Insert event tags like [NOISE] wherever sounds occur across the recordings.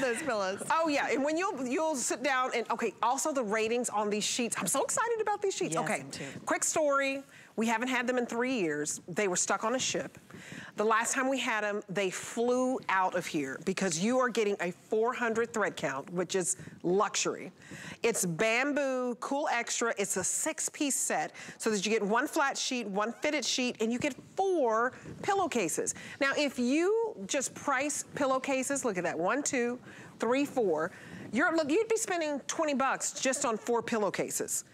those pillows. Oh yeah, and when you'll you'll sit down and okay, also the ratings on these sheets. I'm so excited about these sheets. Yes, okay, quick story. We haven't had them in three years. They were stuck on a ship. The last time we had them, they flew out of here because you are getting a 400 thread count, which is luxury. It's bamboo, coolxtra. It's a six-piece set so that you get one flat sheet, one fitted sheet, and you get four pillowcases. Now, if you just price pillowcases, look at that, one, two, three, four, you're, look, you'd be spending 20 bucks just on four pillowcases.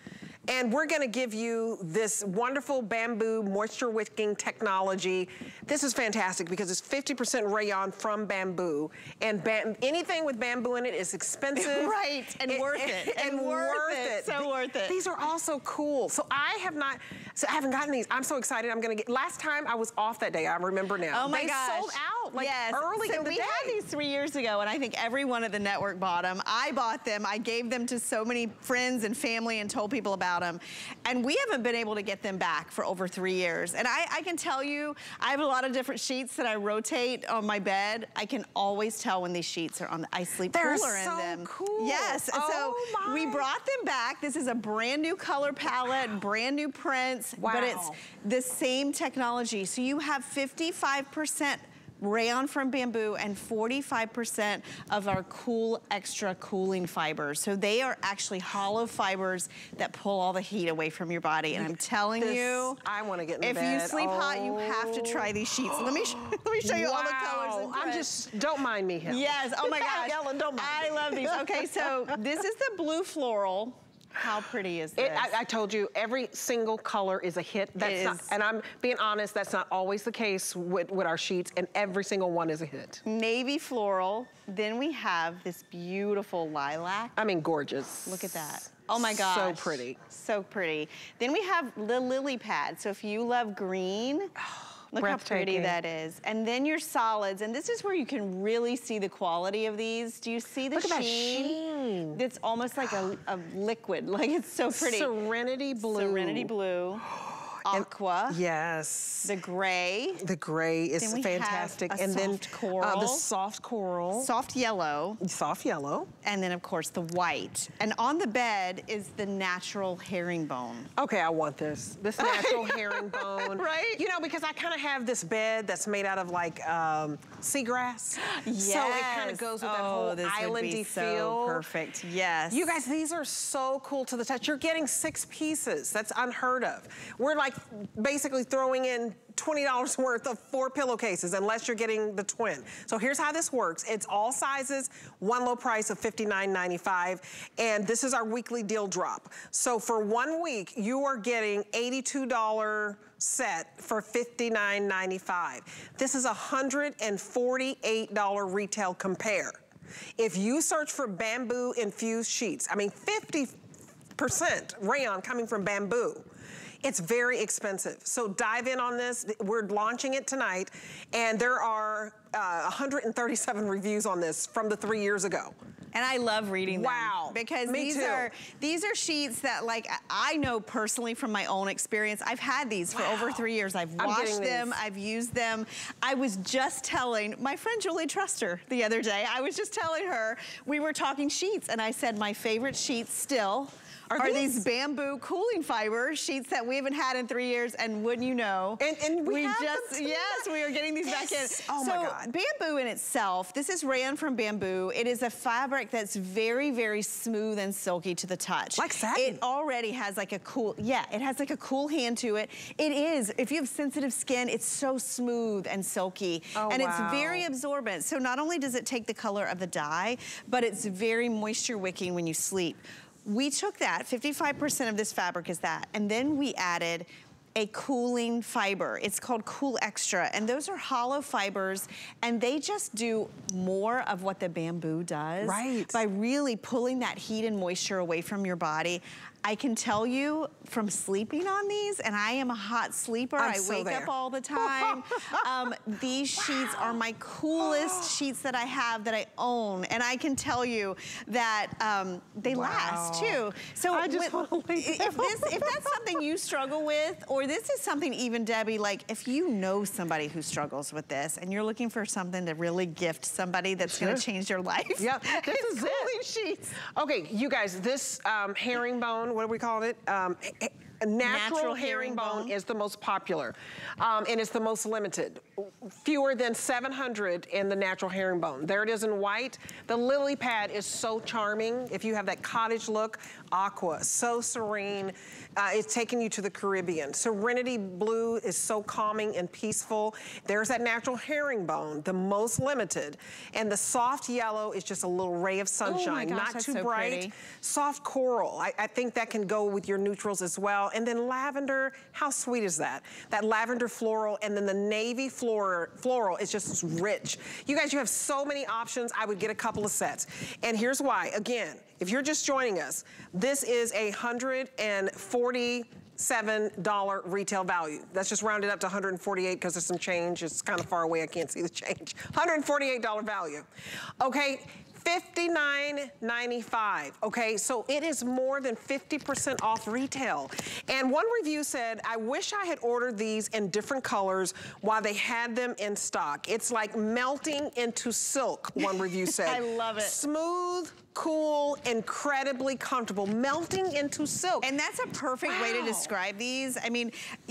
And we're gonna give you this wonderful bamboo moisture wicking technology. This is fantastic because it's 50% rayon from bamboo. And bam anything with bamboo in it is expensive. [LAUGHS] Right, and worth it, [LAUGHS] And, and worth worth it, it. so Th- worth it. These are also cool. So I have not, so I haven't gotten these. I'm so excited. I'm gonna get, last time I was off that day, I remember now. Oh my they gosh. sold out like yes. early so in the we day. had these three years ago and I think everyone at the network bought them. I bought them. I gave them to so many friends and family and told people about them. And we haven't been able to get them back for over three years. And I, I can tell you, I have a lot of different sheets that I rotate on my bed. I can always tell when these sheets are on the, I sleep They're cooler so in them. cool. Yes, and Oh so we brought them back. This is a brand new color palette, brand new prints, but it's the same technology. So you have 55% rayon from bamboo and 45% of our coolxtra cooling fibers. So they are actually hollow fibers that pull all the heat away from your body. And I'm telling This- you, I wanna get in if bed. you sleep hot, you have to try these sheets. Let me, [LAUGHS] let me show you all the colors. I'm just, don't mind me, Helen. Yes, oh my [LAUGHS] gosh. Ellen, don't mind I love these. Okay, so this is the blue floral. How pretty is this? It, I, I told you, every single color is a hit. That's not, is. and I'm being honest, that's not always the case with, with our sheets, and every single one is a hit. Navy floral. Then we have this beautiful lilac. I mean, gorgeous. Look at that. Oh my gosh. So pretty. So pretty. Then we have the lily pad. So if you love green, oh. Look how pretty that is. And then your solids, and this is where you can really see the quality of these. Do you see the Look at that sheen? sheen. It's almost like a, a liquid. [LAUGHS] Like it's so pretty. Serenity blue. Serenity blue. [GASPS] [GASPS] [GASPS] Aqua. Yes. The gray. The gray is Then fantastic. and then soft Uh, coral. the soft coral. Soft yellow. soft yellow. And then of course the white. And on the bed is the natural herringbone. Okay, I want this. This [LAUGHS] natural herringbone. Right? You know, because I kind of have this bed that's made out of like um, seagrass. So it kind of goes with that oh, whole this islandy so feel. perfect. Yes. You guys, these are so cool to the touch. You're getting six pieces. That's unheard of. We're like basically throwing in $20 [LAUGHS] worth of four pillowcases unless you're getting the twin. So here's how this works. It's all sizes, one low price of $59.95, and this is our weekly deal drop. So for one week, you are getting $82 set for $59.95. This is a $148 retail compare. If you search for bamboo infused sheets, I mean 50% rayon coming from bamboo. It's very expensive. So dive in on this. We're launching it tonight and there are uh, 137 reviews on this from the three years ago. And I love reading them. Wow. Because Me these too. are these are sheets that like I know personally from my own experience. I've had these for over three years. I've washed them, these. I've used them. I was just telling my friend Julie Truster the other day, I was just telling her, we were talking sheets and I said my favorite sheets still are, Are these? these? bamboo cooling fiber sheets that we haven't had in three years and wouldn't you know? And- and we them just, yes, we are getting these back in. Oh so my God. Bamboo in itself, this is rayon from bamboo. It is a fabric that's very, very smooth and silky to the touch. Like satin. It already has like a cool, yeah, it has like a cool hand to it. It is, if you have sensitive skin, it's so smooth and silky. Oh, and wow. it's very absorbent. So not only does it take the color of the dye, but it's very moisture wicking when you sleep. We took that, 55% of this fabric is that, and then we added a cooling fiber. It's called Coolxtra, and those are hollow fibers, and they just do more of what the bamboo does. Right. By really pulling that heat and moisture away from your body. I can tell you from sleeping on these, and I am a hot sleeper. I'm I wake there. up all the time. [LAUGHS] um, these sheets are my coolest sheets that I have that I own. And I can tell you that um, they last too. So I just with- if this, if that's something you struggle with, or this is something even Debbie, like if you know somebody who struggles with this and you're looking for something to really gift somebody that's gonna change your life. Yep, this [LAUGHS] is cooling it. sheets. Okay, you guys, this um, herringbone, what are we calling it? Um, eh, eh, natural, Natural herringbone, herringbone. is the most popular, um, and it's the most limited. Fewer than 700 in the natural herringbone. There it is in white. The lily pad is so charming. If you have that cottage look, aqua, so serene. Uh, it's taking you to the Caribbean. Serenity blue is so calming and peaceful. There's that natural herringbone, the most limited. And the soft yellow is just a little ray of sunshine, gosh, not too so bright. pretty. Soft coral, I, I think that can go with your neutrals as well. And then lavender, how sweet is that? That lavender floral, and then the navy floral, floral is just rich. You guys, you have so many options. I would get a couple of sets. And here's why. Again, if you're just joining us, this is a $147 retail value. That's just rounded up to 148 because there's some change. It's kind of far away. I can't see the change. [LAUGHS] $148 value. Okay, $59.95, okay? So it is more than 50% off retail. And one review said, I wish I had ordered these in different colors while they had them in stock. It's like melting into silk, one review [LAUGHS] said. I love it. Smooth, cool, incredibly comfortable, melting into silk. And that's a perfect way to describe these. I mean,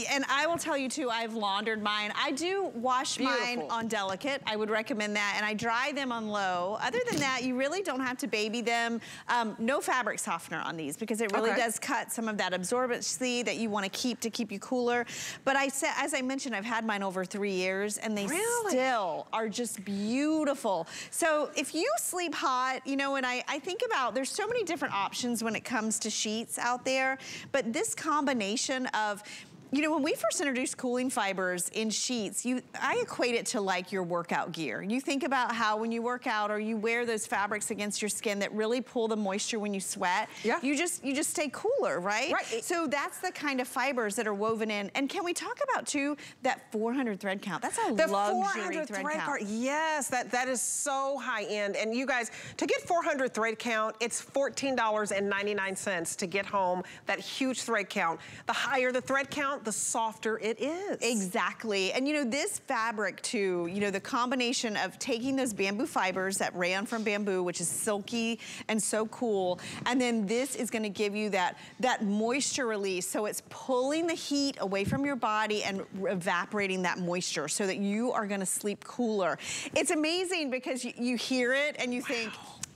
and I will tell you too, I've laundered mine. I do wash mine on delicate. I would recommend that. And I dry them on low. Other than that, you really don't have to baby them. Um, no fabric softener on these because it really Okay. does cut some of that absorbency that you want to keep to keep you cooler. But I said, as I mentioned, I've had mine over three years and they Really? still are just beautiful. So if you sleep hot, you know, and I, I think about, there's so many different options when it comes to sheets out there, but this combination of, you know, when we first introduced cooling fibers in sheets, you, I equate it to like your workout gear. You think about how when you work out or you wear those fabrics against your skin that really pull the moisture when you sweat, Yeah. you just you just stay cooler, right? Right. So that's the kind of fibers that are woven in. And can we talk about too that 400 thread count? That's a The luxury 400 thread, thread count. Yes, that, that is so high end. And you guys, to get 400 thread count, it's $14.99 to get home that huge thread count. The higher the thread count, the softer it is. Exactly. And you know, this fabric too, you know, the combination of taking those bamboo fibers, that rayon from bamboo, which is silky and so cool, and then this is gonna give you that, that moisture release. So it's pulling the heat away from your body and evaporating that moisture so that you are gonna sleep cooler. It's amazing because you, you hear it and you think,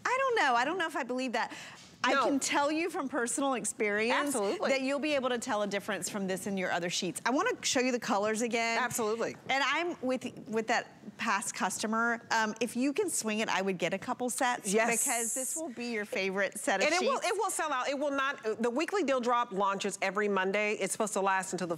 I don't know, I don't know if I believe that. I No. can tell you from personal experience Absolutely. that you'll be able to tell a difference from this and your other sheets. I want to show you the colors again. Absolutely. And I'm with with that past customer. Um, if you can swing it, I would get a couple sets Yes. because this will be your favorite set of And it will, it will sell out. It will not, the weekly deal drop launches every Monday. It's supposed to last until the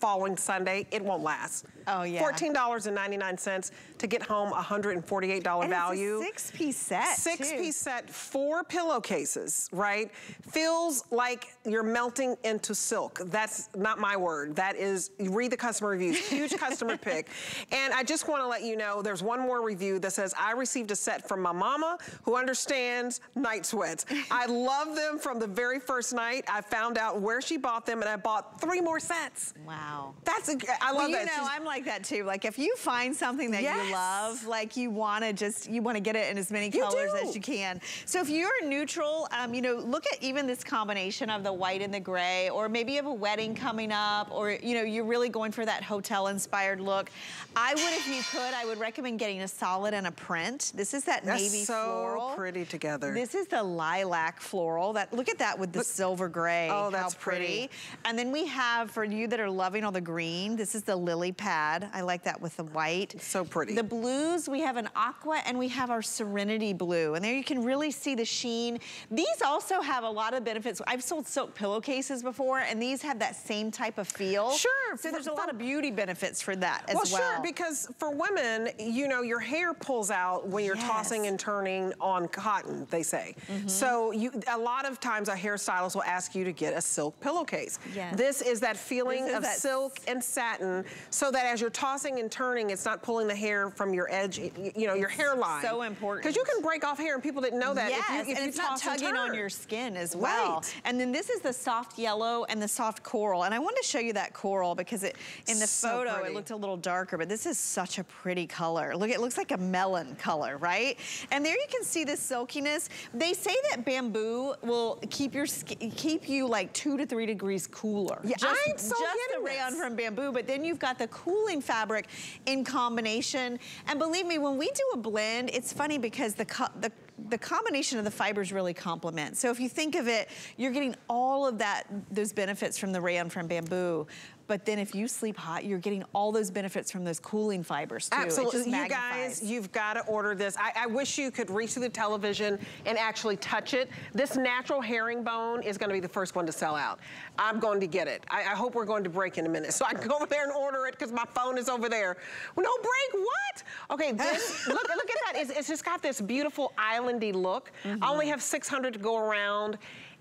following Sunday. It won't last. Oh, yeah. $14.99 to get home a $148 and value. Six-piece set. Six too. piece set, four pillowcases, right? Feels like you're melting into silk. That's not my word. That is, you read the customer reviews, huge [LAUGHS] customer pick. And I just wanna let you know, there's one more review that says, I received a set from my mama who understands night sweats. I love them from the very first night. I found out where she bought them and I bought three more sets. Wow. That's, a, I love Well, you that. know, She's- I'm like that too. Like if you find something that Yes. you love, like you want to just, you want to get it in as many colors do. as you can. So if you're neutral, um, you know, look at even this combination of the white and the gray, or maybe you have a wedding coming up, or, you know, you're really going for that hotel inspired look. I would, if you could, I would recommend getting a solid and a print. This is that That's navy so floral. pretty together. This is the lilac floral. That Look at that with the silver gray. Oh, that's pretty. pretty. And then we have, for you that are loving all the green. This is the lily pad. I like that with the white. It's so pretty. The blues, we have an aqua and we have our serenity blue. And there you can really see the sheen. These also have a lot of benefits. I've sold silk pillowcases before and these have that same type of feel. Sure. So there's a lot of beauty benefits for that as well. well. sure, because for women, you know, your hair pulls out when you're Yes. tossing and turning on cotton, they say. Mm-hmm. So you, a lot of times a hairstylist will ask you to get a silk pillowcase. Yes. This is that feeling is of that silk and satin so that as you're tossing and turning, it's not pulling the hair from your edge, you know, your hairline. so important. Because you can break off hair and people didn't know that. Yes, if you, if and you it's not tugging on your skin as well. Right. And then this is the soft yellow and the soft coral. And I wanted to show you that coral because it in the So photo pretty. it looked a little darker, but this is such a pretty color. Look, it looks like a melon color, right? And there you can see the silkiness. They say that bamboo will keep your keep you like two to three degrees cooler. Yeah, just, I'm so just the rayon from bamboo, but then you've got the cooling fabric in combination. And believe me, when we do a blend, it's funny because the, the the combination of the fibers really complement. So if you think of it, you're getting all of that, those benefits from the rayon from bamboo. But then if you sleep hot, you're getting all those benefits from those cooling fibers too. Absolutely. You guys, you've got to order this. I, I wish you could reach through the television and actually touch it. This natural herringbone is going to be the first one to sell out. I'm going to get it. I, I hope we're going to break in a minute. So I can go over there and order it because my phone is over there. Well, no break, what? Okay, this, [LAUGHS] look, look at that. It's, it's just got this beautiful islandy look. I only mm-hmm. have 600 to go around.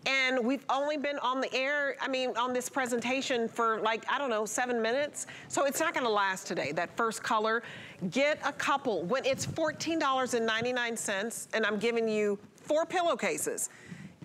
And we've only been on the air, I mean, on this presentation for like, I don't know, seven minutes. So it's not gonna last today, that first color. Get a couple. When it's $14.99 and I'm giving you four pillowcases,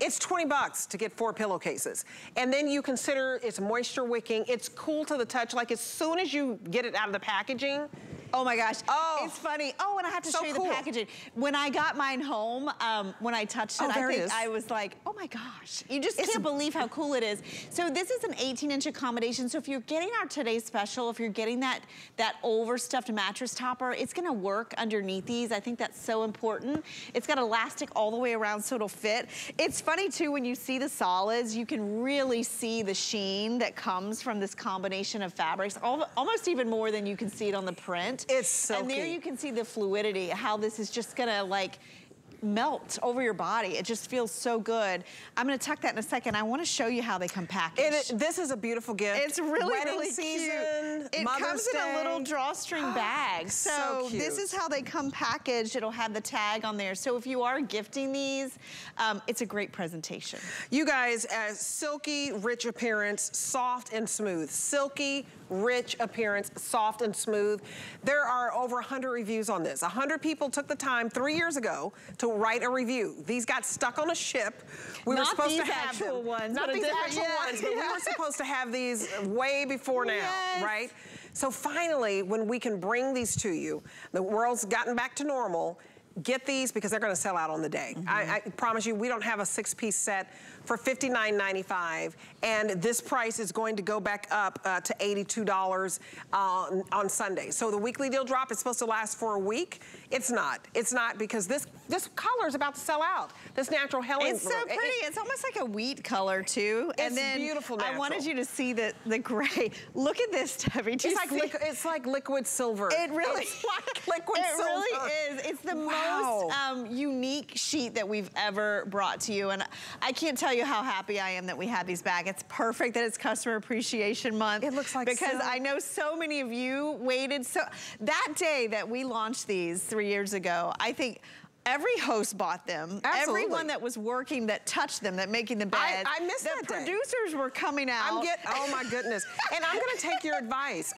it's 20 bucks to get four pillowcases. And then you consider it's moisture wicking, it's cool to the touch. Like as soon as you get it out of the packaging, Oh my gosh. Oh. It's funny. Oh, and I have to So show you cool. the packaging. When I got mine home, um, when I touched it, Oh, I there it. I was like, oh my gosh. You just It's- can't believe how cool it is. So this is an 18 inch accommodation. So if you're getting our today's special, if you're getting that, that overstuffed mattress topper, it's gonna work underneath these. I think that's so important. It's got elastic all the way around so it'll fit. It's funny too, when you see the solids, you can really see the sheen that comes from this combination of fabrics, al- almost even more than you can see it on the print. It's silky. And there you can see the fluidity, how this is just gonna like melt over your body. It just feels so good. I'm gonna tuck that in a second. I wanna show you how they come packaged. it, this is a beautiful gift. It's really, Wedding really season, cute. It Mother's comes in a little drawstring [GASPS] bag. So So, this is how they come packaged. It'll have the tag on there. So if you are gifting these, um, it's a great presentation. You guys, uh, silky, rich appearance, soft and smooth. Silky, rich appearance, soft and smooth. There are over 100 reviews on this. 100 people took the time three years ago to write a review. These got stuck on a ship. We were supposed to have actual them. ones, Not but these actual yeah, ones, but we were [LAUGHS] supposed to have these way before now, Yes. right? So finally, when we can bring these to you, the world's gotten back to normal, get these because they're gonna sell out on the day. I, mm-hmm. I promise you, we don't have a six-piece set for $59.95, and this price is going to go back up uh, to $82 on, on Sunday. So the weekly deal drop is supposed to last for a week. It's not. It's not because this this color is about to sell out. This natural Helen. It's so pretty. it's almost like a wheat color too. It's and then beautiful I wanted you to see the the gray. [LAUGHS] Look at this, Debbie. Do It's like, liqu- it's like liquid silver. It really It's [LAUGHS] like [LAUGHS] liquid it silver. It really is. It's the Wow. most um, unique sheet that we've ever brought to you. And I can't tell you how happy I am that we have these back. It's perfect that it's Customer Appreciation Month. It looks like Because silk. I know so many of you waited. So that day that we launched these three years ago, I think Every host bought them. Absolutely. Everyone that was working that touched them, that making the I- bed. I missed the that day. producers were coming out. I'm get. Oh my goodness! And I'm going to take your advice.